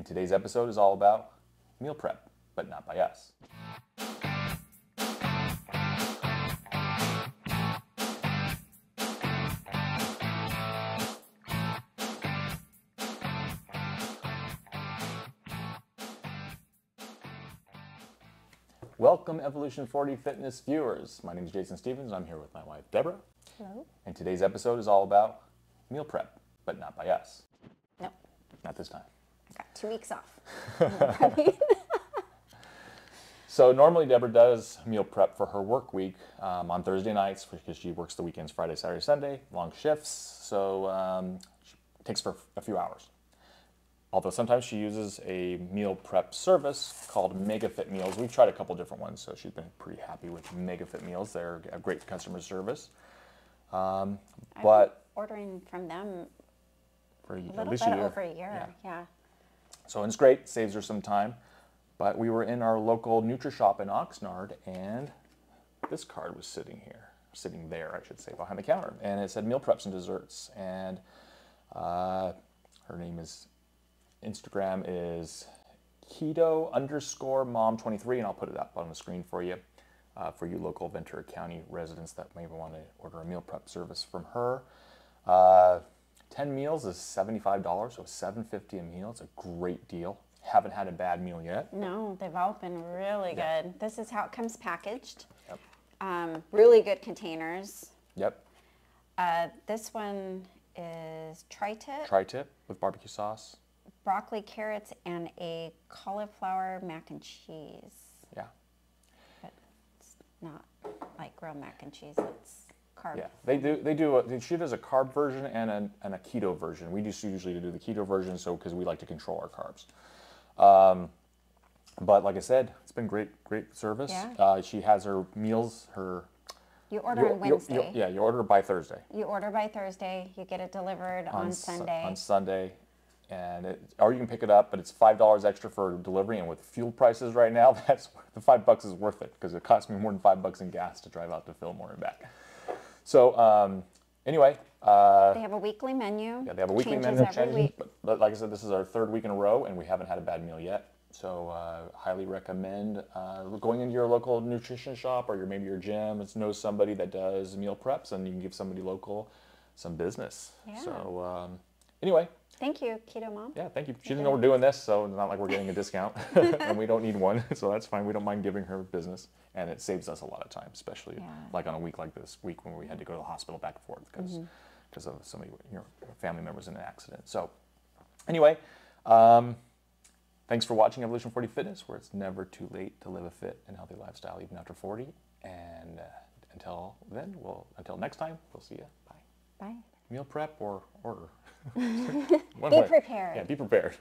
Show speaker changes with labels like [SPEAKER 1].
[SPEAKER 1] And today's episode is all about meal prep, but not by us. Welcome, Evolution 40 Fitness viewers. My name is Jason Stevens. I'm here with my wife, Deborah.
[SPEAKER 2] Hello.
[SPEAKER 1] And today's episode is all about meal prep, but not by us.
[SPEAKER 2] Nope.
[SPEAKER 1] Not this time.
[SPEAKER 2] Two weeks off.
[SPEAKER 1] So normally Deborah does meal prep for her work week um, on Thursday nights because she works the weekends, Friday, Saturday, Sunday, long shifts. So um, it takes for a few hours. Although sometimes she uses a meal prep service called MegaFit Meals. We've tried a couple different ones, so she's been pretty happy with MegaFit Meals. They're a great customer service. Um, but
[SPEAKER 2] ordering from them
[SPEAKER 1] for
[SPEAKER 2] a
[SPEAKER 1] at
[SPEAKER 2] little
[SPEAKER 1] least
[SPEAKER 2] bit
[SPEAKER 1] a year.
[SPEAKER 2] over a year. Yeah.
[SPEAKER 1] So it's great, saves her some time. But we were in our local NutriShop in Oxnard, and this card was sitting here, sitting there, I should say, behind the counter, and it said meal preps and desserts. And uh, her name is Instagram is keto underscore mom 23, and I'll put it up on the screen for you. Uh, for you local Ventura County residents that maybe want to order a meal prep service from her. Uh, 10 meals is $75, so $7.50 a meal. It's a great deal. Haven't had a bad meal yet.
[SPEAKER 2] No, they've all been really
[SPEAKER 1] Yeah.
[SPEAKER 2] good. This is how it comes packaged.
[SPEAKER 1] Yep.
[SPEAKER 2] Um, really good containers.
[SPEAKER 1] Yep.
[SPEAKER 2] Uh, this one is tri-tip,
[SPEAKER 1] Tri tip with barbecue sauce.
[SPEAKER 2] broccoli, carrots, and a cauliflower mac and cheese.
[SPEAKER 1] Yeah.
[SPEAKER 2] But it's not like real mac and cheese. It's carb.
[SPEAKER 1] Yeah. They do. They do. A, she does a carb version and a, and a keto version. We just usually do the keto version, so because we like to control our carbs. Um, but like I said, it's been great, great service.
[SPEAKER 2] Yeah.
[SPEAKER 1] Uh, she has her meals. Her
[SPEAKER 2] You order
[SPEAKER 1] you-
[SPEAKER 2] on Wednesday.
[SPEAKER 1] you- yeah, you order by Thursday.
[SPEAKER 2] You order by Thursday. You get it delivered on,
[SPEAKER 1] Su-
[SPEAKER 2] Sunday.
[SPEAKER 1] On Sunday, and it, or you can pick it up, but it's five dollars extra for delivery. And with fuel prices right now, that's the five bucks is worth it because it costs me more than five bucks in gas to drive out to Fillmore and back. So um, anyway, uh,
[SPEAKER 2] They have a weekly menu.
[SPEAKER 1] yeah, they have a weekly
[SPEAKER 2] Changes
[SPEAKER 1] menu
[SPEAKER 2] every week.
[SPEAKER 1] But, like I said, this is our third week in a row, and we haven't had a bad meal yet. So uh, highly recommend uh, going into your local nutrition shop or your maybe your gym. and knows somebody that does meal preps, and you can give somebody local some business.
[SPEAKER 2] Yeah.
[SPEAKER 1] So um, anyway,
[SPEAKER 2] Thank you, Keto Mom.
[SPEAKER 1] yeah, thank you. She doesn't know we're doing this, so it's not like we're getting a discount, and we don't need one, so that's fine. We don't mind giving her business, and it saves us a lot of time, especially
[SPEAKER 2] Yeah.
[SPEAKER 1] like on a week like this week when we had to go to the hospital back and forth because because of somebody, your family members in an accident. So anyway, um, thanks for watching Evolution 40 Fitness, where it's never too late to live a fit and healthy lifestyle even after 40. And uh, until then, well, until next time, we'll see you. Bye.
[SPEAKER 2] Bye.
[SPEAKER 1] Meal prep or order.
[SPEAKER 2] Be prepared.
[SPEAKER 1] Yeah, be prepared.